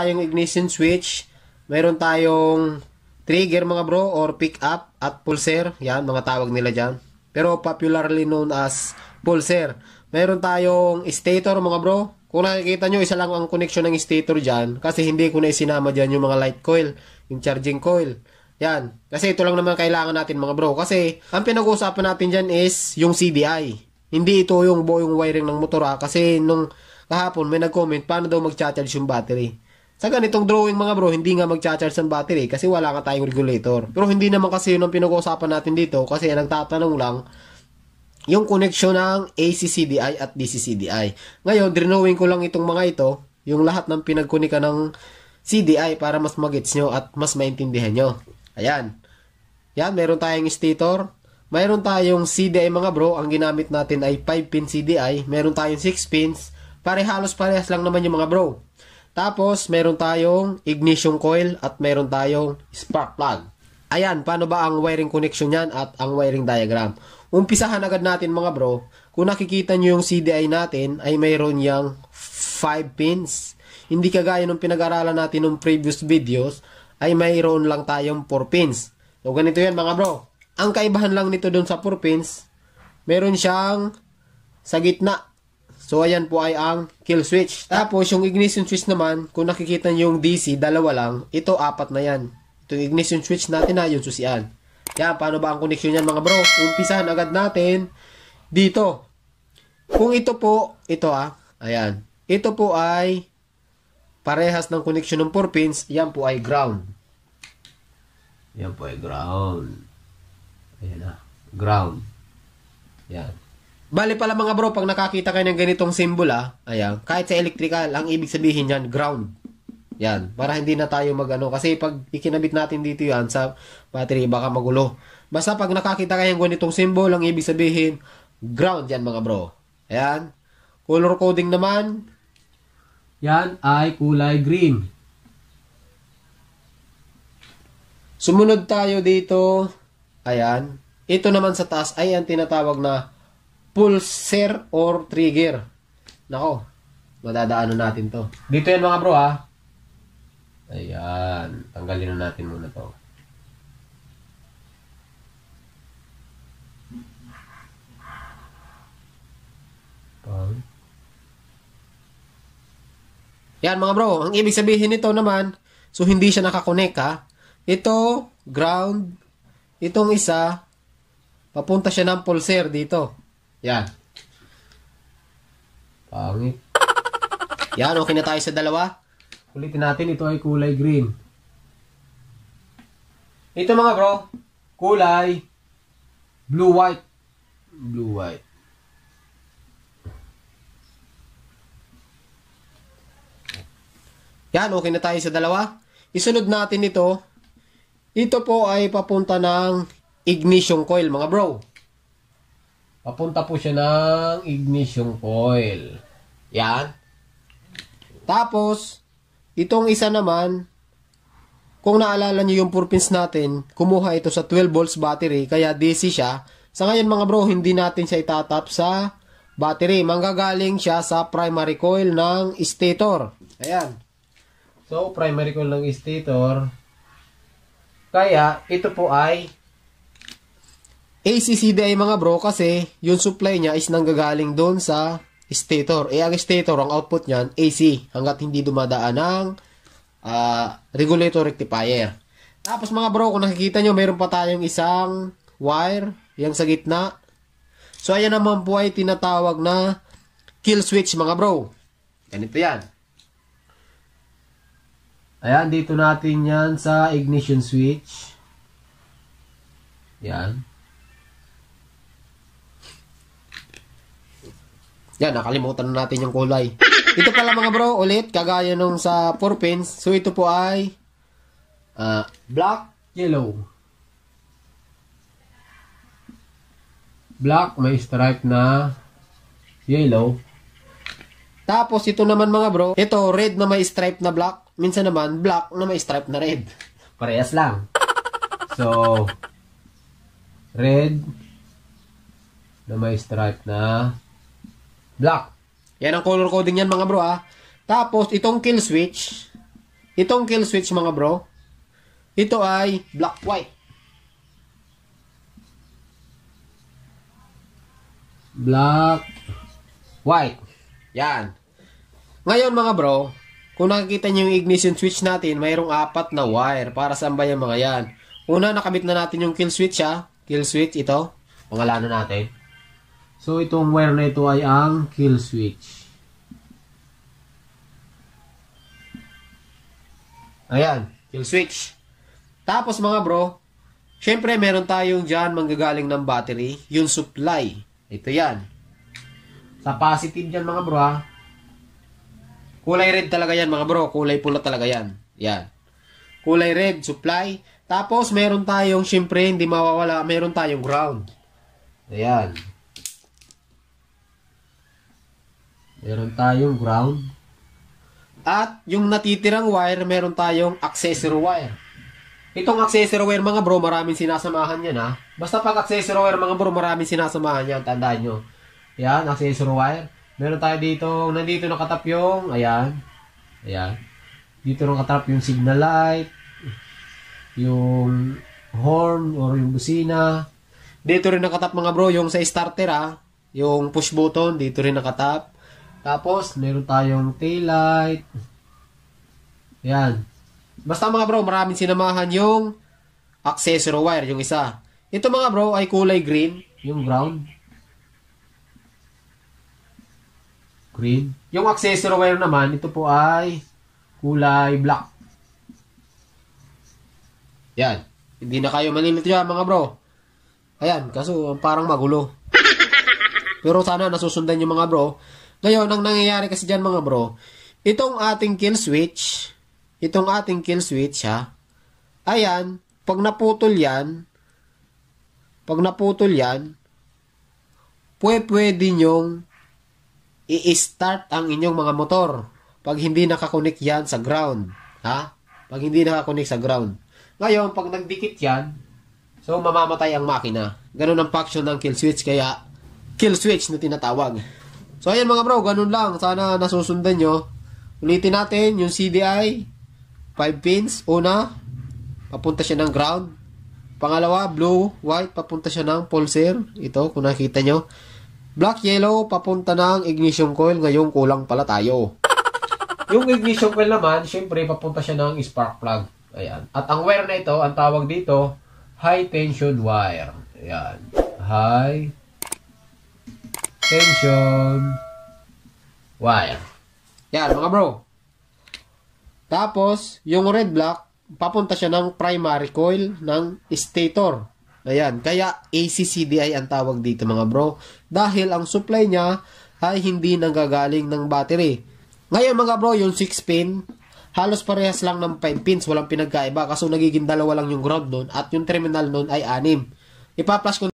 tayong ignition switch, meron tayong trigger mga bro or pick up at pulser. Yan, mga tawag nila dyan. Pero popularly known as pulser. Meron tayong stator mga bro. Kung nakikita nyo, isa lang ang connection ng stator dyan. Kasi hindi ko na isinama dyan yung mga light coil, yung charging coil. Yan. Kasi ito lang naman kailangan natin mga bro. Kasi ang pinag-uusapan natin dyan is yung CDI. Hindi ito yung buong wiring ng motor ha. Kasi nung kahapon may nag-comment paano daw mag-charge yung battery. Sa ganitong drawing mga bro, hindi nga mag-charge ang battery kasi wala ka tayong regulator. Pero hindi naman kasi yun ang pinag-uusapan natin dito kasi nagtatanong lang yung connection ng AC-CDI at DC-CDI. Ngayon, drawing ko lang itong mga ito, yung lahat ng pinagkunika ng CDI para mas magets nyo at mas maintindihan nyo. Ayan. Yan, meron tayong stator. Mayroon tayong CDI mga bro. Ang ginamit natin ay 5-pin CDI. Meron tayong 6 pins. Pare halos parehas lang naman yung mga bro. Tapos, meron tayong ignition coil at meron tayong spark plug. Ayan, paano ba ang wiring connection yan at ang wiring diagram? Umpisahan agad natin mga bro. Kung nakikita nyo yung CDI natin ay mayroon yang 5 pins. Hindi kagaya nung pinag-aralan natin nung previous videos ay mayroon lang tayong 4 pins. So ganito yan mga bro. Ang kaibahan lang nito dun sa 4 pins, meron siyang sa gitna So, ayan po ay ang kill switch. Tapos, yung ignition switch naman, kung nakikita nyo yung DC, dalawa lang, ito apat na yan. Ito yung ignition switch natin na, yung susian. Yan, paano ba ang connection yan mga bro? Umpisahan agad natin dito. Kung ito po, ito ah, ayan. Ito po ay parehas ng connection ng 4 pins, yan po ay ground. Yan po ay ground. Ayan ah, ground. Yan. Bali pala mga bro, pag nakakita kayo ng ganitong symbol ah, ayan, kahit sa electrical, ang ibig sabihin yan, ground. Yan, para hindi na tayo magano kasi pag ikinabit natin dito yan sa battery, baka magulo. Basta pag nakakita kayo ng ganitong symbol, ang ibig sabihin, ground yan mga bro. Ayan. Color coding naman, yan ay kulay green. Sumunod tayo dito, ayan. Ito naman sa taas ay ang tinatawag na pulser or trigger. Nako, madadaanan natin to. Dito yan mga bro ha. Ayan, tanggalin na natin muna to. Pang. Yan mga bro, ang ibig sabihin nito naman, so hindi siya nakakonect ha. Ito, ground. Itong isa, papunta siya ng pulser dito. Yan. Pangit. Yan, okay na tayo sa dalawa. Ulitin natin, ito ay kulay green. Ito mga bro, kulay blue-white. Blue-white. Yan, okay na tayo sa dalawa. Isunod natin ito. Ito po ay papunta ng ignition coil, mga bro. Papunta po siya ng ignition coil. Yan. Tapos, itong isa naman, kung naalala nyo yung 4 pins natin, kumuha ito sa 12 volts battery, kaya DC siya. Sa ngayon mga bro, hindi natin siya itatap sa battery. Manggagaling siya sa primary coil ng stator. Ayan. So, primary coil ng stator. Kaya, ito po ay ACCDI mga bro kasi yung supply niya is nanggagaling doon sa stator. Eh, ang stator, ang output niyan, AC. Hanggat hindi dumadaan ng uh, regulator rectifier. Tapos mga bro, kung nakikita nyo, mayroon pa tayong isang wire, yung sa gitna. So, ayan naman po ay tinatawag na kill switch mga bro. Ganito yan. Ayan, dito natin yan sa ignition switch. Yan. Yan, nakalimutan na natin yung kulay. Ito pala mga bro, ulit, kagaya nung sa 4 pins. So, ito po ay uh, black, yellow. Black, may stripe na yellow. Tapos, ito naman mga bro, ito red na may stripe na black. Minsan naman, black na may stripe na red. Parehas lang. So, red na may stripe na black. Yan ang color coding yan mga bro ha. Tapos, itong kill switch, Itong kill switch mga bro, ito ay black white. Black white. Yan. Ngayon mga bro, kung nakikita niyo yung ignition switch natin, mayroong apat na wire para saan ba yung mga yan. Una, nakabit na natin yung kill switch ha. Kill switch, ito. Pangalanan natin. So, itong wire na ito ay ang kill switch. Ayan, kill switch. Tapos mga bro, syempre meron tayong dyan manggagaling ng battery, yung supply. Ito yan. Sa positive dyan mga bro ha. Kulay red talaga yan mga bro, kulay pula talaga yan. Yan. Kulay red, supply. Tapos meron tayong, syempre hindi mawawala, meron tayong ground. Ayan. Meron tayong ground. At yung natitirang wire, meron tayong accessory wire. Itong accessory wire mga bro, maraming sinasamahan yan ha. Basta pag accessory wire mga bro, maraming sinasamahan yan. Tandaan nyo. Yan, accessory wire. Meron tayo dito, nandito nakatap yung, ayan. Ayan. Dito nakatap yung signal light. Yung horn or yung busina. Dito rin nakatap mga bro, yung sa starter ha. Yung push button, dito rin nakatap. Tapos, meron tayong tail light. Yan. Basta mga bro, maraming sinamahan yung accessory wire, yung isa. Ito mga bro ay kulay green, yung ground. Green. Yung accessory wire naman, ito po ay kulay black. Yan. Hindi na kayo malilito yan mga bro. Ayan, kaso parang magulo. Pero sana nasusundan yung mga bro. Ngayon, ang nangyayari kasi dyan mga bro, itong ating kill switch, itong ating kill switch ha, ayan, pag naputol yan, pag naputol yan, pwede, nyong i-start ang inyong mga motor pag hindi nakakonek yan sa ground. Ha? Pag hindi nakakonek sa ground. Ngayon, pag nagdikit yan, so mamamatay ang makina. Ganun ang function ng kill switch, kaya kill switch na tinatawag. So, ayan mga bro, ganun lang. Sana nasusundan nyo. Ulitin natin yung CDI. 5 pins. Una, papunta siya ng ground. Pangalawa, blue, white, papunta siya ng pulser. Ito, kung nakita nyo. Black, yellow, papunta ng ignition coil. Ngayon, kulang pala tayo. Yung ignition coil naman, syempre, papunta siya ng spark plug. Ayan. At ang wire na ito, ang tawag dito, high tension wire. Ayan. High tension wire. Yan, mga bro. Tapos, yung red block, papunta siya ng primary coil ng stator. Ayan, kaya ACCDI ang tawag dito mga bro. Dahil ang supply niya ay hindi nanggagaling ng battery. Ngayon mga bro, yung 6 pin, halos parehas lang ng 5 pins, walang pinagkaiba. Kaso nagiging dalawa lang yung ground nun at yung terminal nun ay 6. Ipa-flash ko